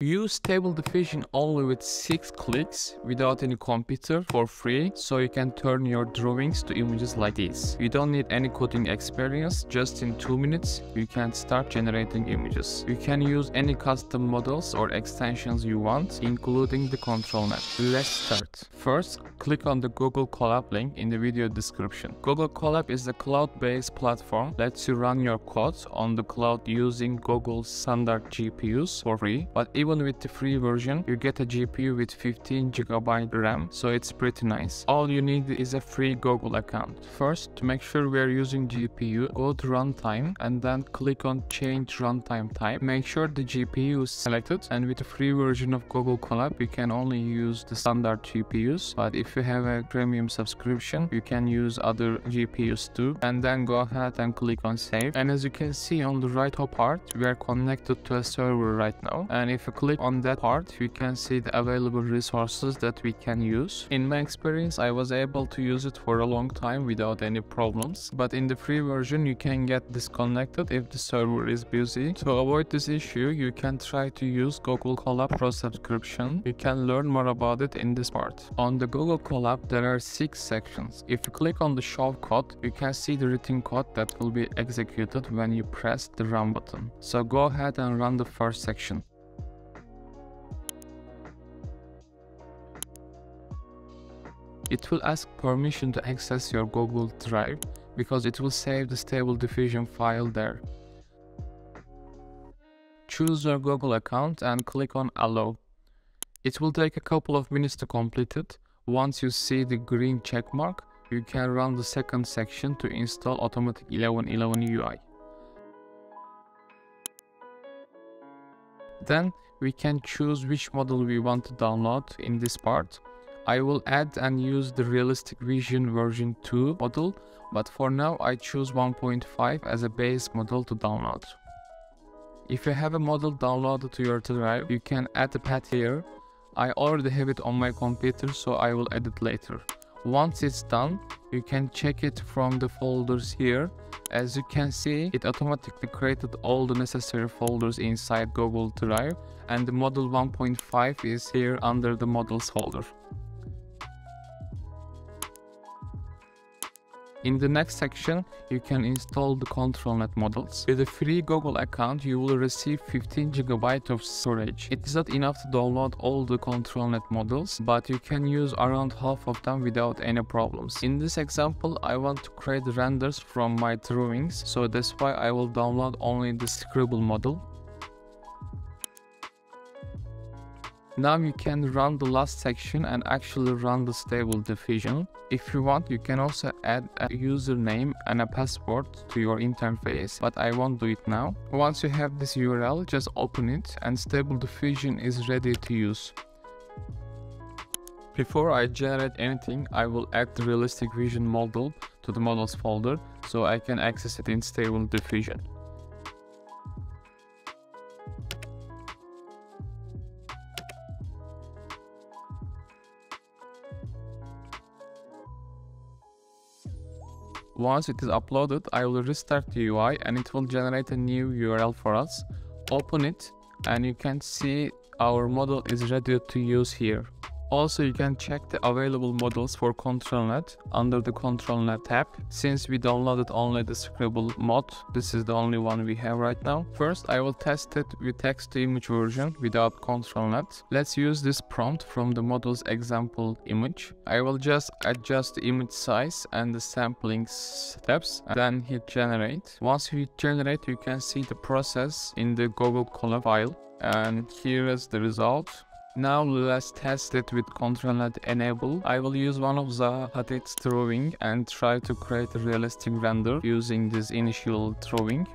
Use Stable Diffusion only with 6 clicks without any computer for free so you can turn your drawings to images like this. You don't need any coding experience, just in 2 minutes you can start generating images. You can use any custom models or extensions you want, including the control net. Let's start. First, click on the Google Colab link in the video description. Google Colab is a cloud-based platform that lets you run your code on the cloud using Google's standard GPUs for free, but even even with the free version, you get a GPU with 15 GB RAM, so it's pretty nice. All you need is a free Google account. First, to make sure we are using GPU, go to runtime and then click on change runtime type. Make sure the GPU is selected and with the free version of Google Colab, you can only use the standard GPUs, but if you have a premium subscription, you can use other GPUs too. And then go ahead and click on save. And as you can see on the right top part, we are connected to a server right now. And if you click on that part, you can see the available resources that we can use. In my experience, I was able to use it for a long time without any problems. But in the free version, you can get disconnected if the server is busy. To avoid this issue, you can try to use Google Colab Pro subscription. You can learn more about it in this part. On the Google Colab, there are six sections. If you click on the show code, you can see the written code that will be executed when you press the run button. So go ahead and run the first section. It will ask permission to access your Google Drive because it will save the stable diffusion file there. Choose your Google account and click on allow. It will take a couple of minutes to complete it. Once you see the green check mark, you can run the second section to install Automatic 1111 UI. Then we can choose which model we want to download in this part. I will add and use the Realistic Vision version 2 model, but for now I choose 1.5 as a base model to download. If you have a model downloaded to your drive, you can add a path here. I already have it on my computer, so I will add it later. Once it's done, you can check it from the folders here. As you can see, it automatically created all the necessary folders inside Google Drive and the model 1.5 is here under the models folder. In the next section, you can install the ControlNet models. With a free Google account, you will receive 15 GB of storage. It is not enough to download all the ControlNet models, but you can use around half of them without any problems. In this example, I want to create renders from my drawings, so that's why I will download only the Scribble model. Now you can run the last section and actually run the stable diffusion. If you want, you can also add a username and a password to your interface, but I won't do it now. Once you have this URL, just open it and stable diffusion is ready to use. Before I generate anything, I will add the realistic vision model to the models folder so I can access it in stable diffusion. Once it is uploaded, I will restart the UI and it will generate a new URL for us. Open it and you can see our model is ready to use here. Also, you can check the available models for ControlNet under the ControlNet tab. Since we downloaded only the Scribble mod, this is the only one we have right now. First, I will test it with text-to-image version without ControlNet. Let's use this prompt from the model's example image. I will just adjust the image size and the sampling steps, and then hit generate. Once you generate, you can see the process in the Google Colab file. And here is the result. Now let's test it with ControlNet enable. I will use one of the Hadid's drawing and try to create a realistic render using this initial drawing.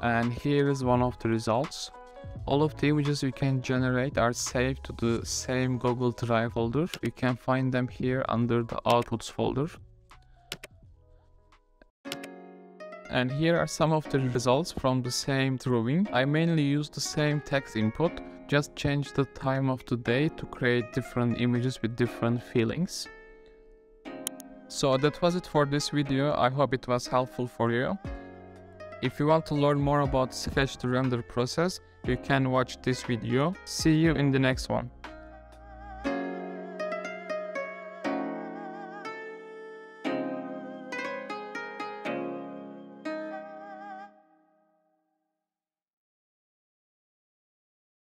And here is one of the results. All of the images you can generate are saved to the same Google Drive folder. You can find them here under the Outputs folder. And here are some of the results from the same drawing. I mainly use the same text input just change the time of the day to create different images with different feelings. So that was it for this video, I hope it was helpful for you. If you want to learn more about Sketch to render process, you can watch this video. See you in the next one.